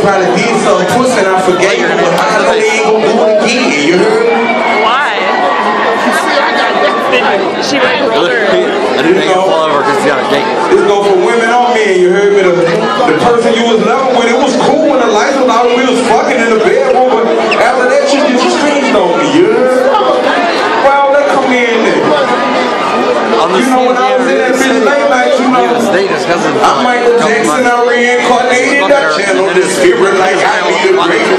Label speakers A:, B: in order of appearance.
A: probably did some twist I forgave you, but I know
B: fall over because she got a date.
A: This go for women or men, you heard me? The, the person you was loving. you know, when I was in that bitch late night, you know, I'm Michael Jackson, I reincarnated that channel, this spirit like I need a